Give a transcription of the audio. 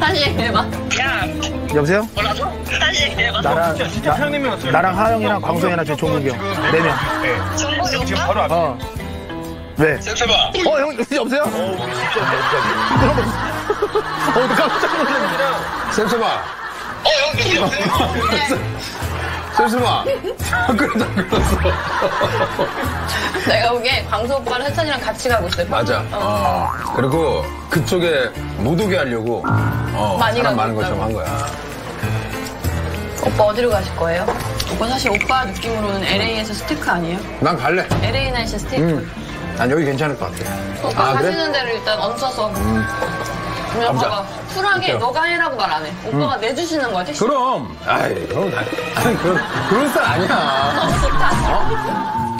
다시 얘기해봐. 야, 여보세요? 뭐라고? 다시 얘기해봐. 나랑 진짜 나, 왔어요. 나랑 하영이랑 광성이랑 저 종국이 형. 네 명. 네. 정국이 지금 오빠? 바로 앞에. 어. 왜? 쌤쌤아. 어, 형, 여보세요? 어, 나 깜짝 놀랐네. 쌤쌤아, 어, 형, 여보세요? 안 그래도 안 그랬어. 내가 보기에 광수 오빠랑 해찬이랑 같이 가고 있어요. 맞아. 어. 그리고 그쪽에 못 오게 하려고 어, 많이 사람 가고 많은. 것처럼 한 거야. 오빠 어디로 가실 거예요? 오빠 사실 오빠 느낌으로는 LA에서 스테이크 아니에요? 난 갈래. LA 날씨 스테이크. 음. 난 여기 괜찮을 것 같아. 오빠 아, 그래? 가시는 대로 일단 얹혀서. 그냥 얹어. 봐봐. 쿨하게 얹어. 너가 해라고 말 안 해. 오빠가 내주시는 거야, 택시. 그럼. 아이, 그럼 나, 아니, 그런, 그런 스타일 아니야. 너무 좋다.